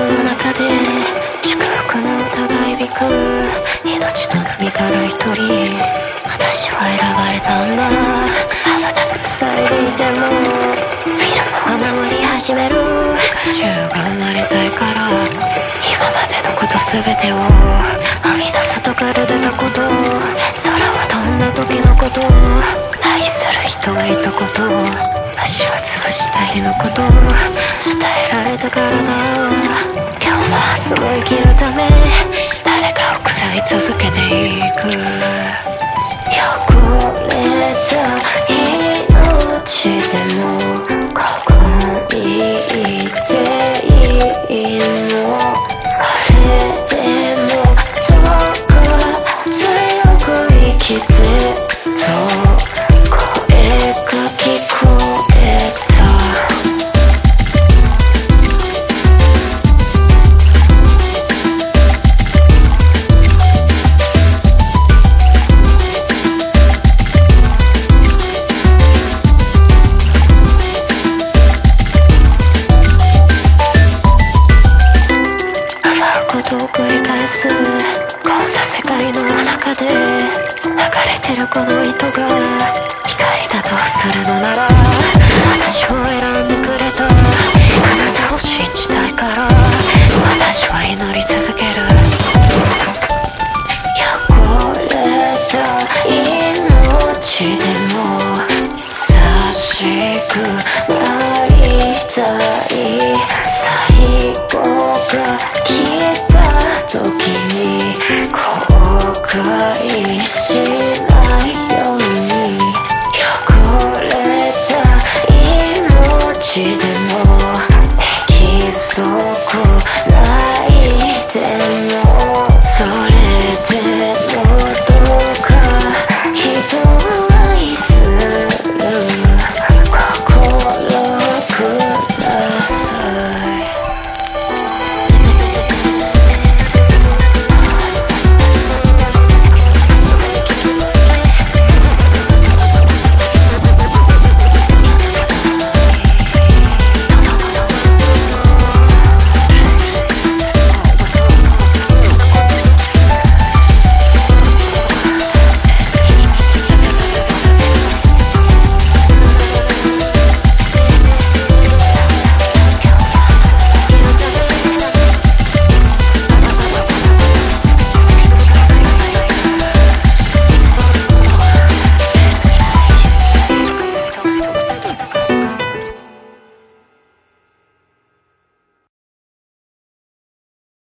の中で祝福の歌が響く。命の波から一人私は選ばれたんだ。羽ばたく塞いでいてもフィルムが守り始める宙が生まれたいから今までのこと全てを生み出すとから出たことこと与えられたからだ。今日も明日も生きるため誰かを食らい続けていく。汚れた命でも繋がれてるこの糸が光だとするのなら私を選んでくれた。あなたを信じたいから私は祈り続ける。汚れた命でも優しくなりたい。最後が来た pretend